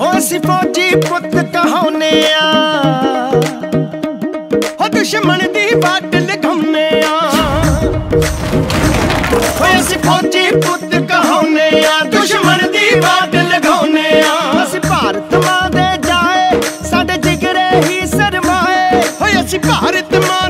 ਹੋ ਅਸੀਂ ਫੌਜੀ ਪੁੱਤ ਕਹਾਉਨੇ ਆ ਹੋ ਦੁਸ਼ਮਣ ਦੀ ਬਾਤ ਲਗਾਉਨੇ ਆ। ਹੋ ਅਸੀਂ ਪੁੱਤ ਕਹਾਉਨੇ ਆ, ਦੁਸ਼ਮਣ ਦੀ ਬਾਟ ਲਗਾਉਨੇ ਆ। ਅਸੀਂ ਭਾਰਤ ਮਾਂ ਦੇ ਜਾਏ, ਸਾਡੇ ਜਿਗਰੇ ਹੀ ਸਰਮਾਏ। ਹੋਏ ਅਸੀਂ ਭਾਰਤ ਮਾਂ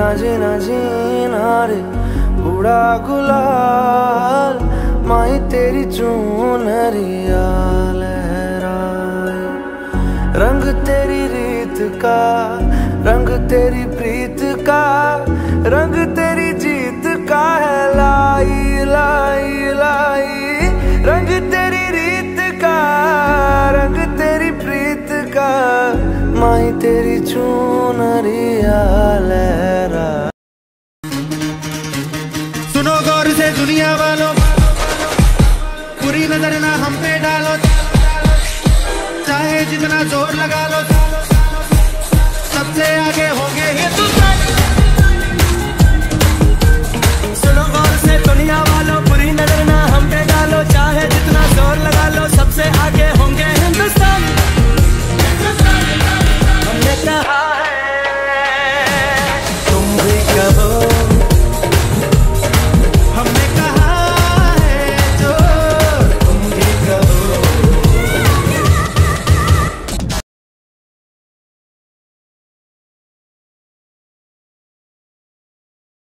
जीना जीना जीना रे उड़ा गुलाल माही तेरी चूनरिया लहराए रंग तेरी रीत का रंग तेरी प्रीत का रंग तेरी जीत का है लाई लाई लाई रंग तेरी रीत का रंग तेरी प्रीत का माई तेरी चूनरिया ले दुनिया वालों पूरी नज़र ना हम पे डालो। चाहे जितना ज़ोर लगा लो। सबसे आगे होंगे